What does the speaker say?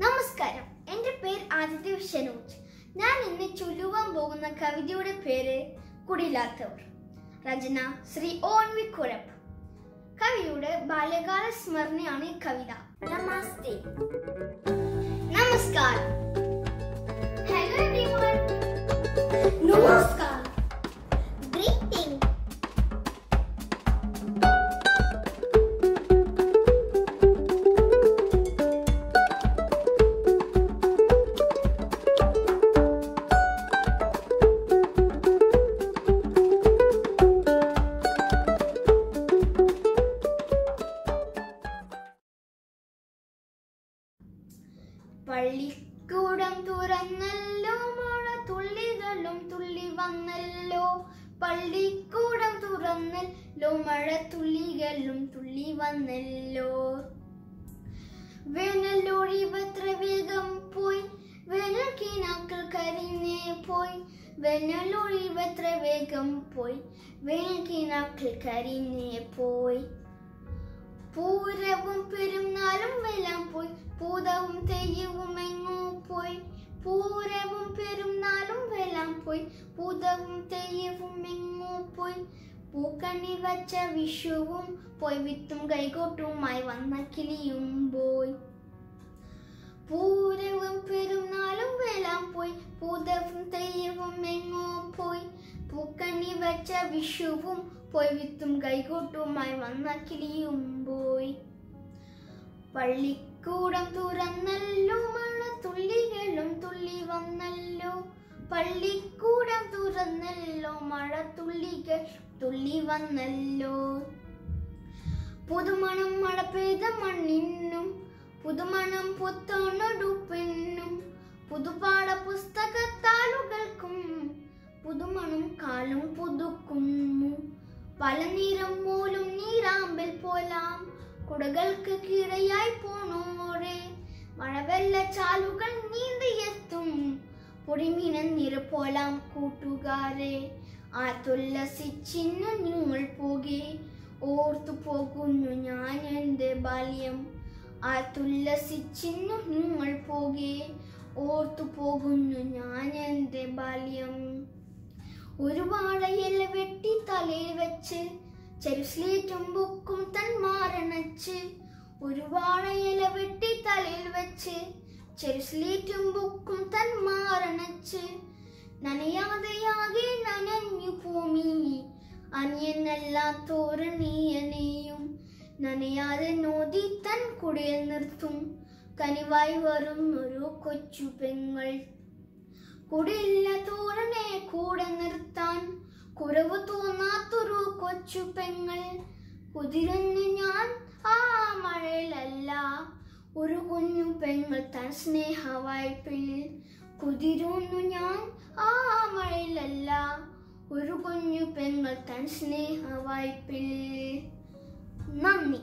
നമസ്കാരം. എന്റെ പേര് ആദിത്യ ഷനോജ് ഞാൻ ഇന്ന് ചൊല്ലുവാൻ പോകുന്ന കവിതയുടെ പേര് കുടിലാത്തവർ രചന ശ്രീ ഓൻ വി കുഴപ്പ്. കവിയുടെ ബാല്യകാല സ്മരണയാണ് ഈ കവിത. നമസ്തേ. നമസ്കാരം. പള്ളിക്കൂടം തുറന്നല്ലോ മഴ തുള്ളികളും തുള്ളി വന്നല്ലോ. പള്ളിക്കൂടം തുറന്നല്ലോ മഴ തുള്ളികളും തുള്ളി വന്നല്ലോ. വേനലൊഴിവത്ര വേഗം പോയി വേനൽ കിനാക്കൾ കരിഞ്ഞേ പോയി. വേനലൊഴിവത്ര വേഗം പോയി വേനൽ കിനാക്കൾ കരിഞ്ഞേ പോയി. പൂരവും പെരുന്നാളും വെല്ലാം പൂതവും തെയ്യവും എങ്ങോ പോയി. പൂരവും പെരുന്നാളും വെല്ലാം പോയി. ഭൂതവും തെയ്യവും എങ്ങോ പോയി. പൂക്കണ്ണി വച്ച വിഷുവും പോയി. വിത്തും കൈകോട്ടുമായി വന്ന കിളിയും പോയി. പൂരവും പെരുന്നാളും വെല്ലാം പോയി. പൂതവും തെയ്യവും എങ്ങോ പോയി. പൂക്കണ്ണി വച്ച വിഷുവും പോയി. വിത്തും കൈകോട്ടുമായി വന്ന കിളിയും പോയി. പള്ളിക്കൂടം തുറന്നല്ലോ മഴ തുള്ളികളും തുള്ളി വന്നല്ലോ. പള്ളിക്കൂടം തുറന്നല്ലോ മഴ തുള്ളികൾ തുള്ളി വന്നല്ലോ. പുതുമണം മഴ പെയ്ത മണ്ണിനും പുതുമണം പുത്തോണൊടു പെണ്ണും പുതുപാട പുസ്തകത്താളുകൾക്കും പുതുമണം കാലും പുതുക്കുന്നു. പല നിറം പോലും നീരാമ്പൽ പോലാം കുടകൾക്ക് കീഴയായി പോണോരെ. മഴവെള്ളച്ചാലുകൾ നീന്തിയെത്തും പൊടിമീന നിറ പോലാം കൂട്ടുകാരെ. ആ തുല്ലസിച്ചിന്നു നിങ്ങൾ പോകെ. ഓർത്തു പോകുന്നു ഞാൻ എന്റെ ബാല്യം. ആ തുല്ലസിച്ചിന്നു നിങ്ങൾ പോകെ. ഓർത്തു പോകുന്നു ഞാൻ എന്റെ ബാല്യം. ഒരു വാഴയില വെട്ടി തലയിൽ വെച്ച് ചെരുസ്ലേറ്റും ബുക്കും തൻ മാറണച്ച്. ഒരു വാഴയില വെട്ടി തലയിൽ വെച്ച് ചെരുസ്ലേറ്റും ബുക്കും തൻ മാറണച്ച്. നനയാതെയാകെ നനഞ്ഞു ഭൂമി അനിയനല്ലാത്തോറ് നീയനെയും. നനയാതെ നോതി തൻ കുടിയിൽ നിർത്തും കനിവായി വരും ഒരു കൊച്ചു പെങ്ങൾ. കുടിയില്ല തോരനെ കൂടെ നിർത്താൻ കുറവ് തോന്നാത്തൊരു കൊച്ചു പെങ്ങൾ കുതിരുന്നു ഞാൻ. ആ മഴയിലല്ല ഒരു കുഞ്ഞു പെങ്ങൾ തൻ സ്നേഹവായ്പിൽ കുതിരുന്നു ഞാൻ. ആ മഴയിലല്ല ഒരു കുഞ്ഞു പെങ്ങൾ തൻ സ്നേഹവായ്പിൽ നന്ദി.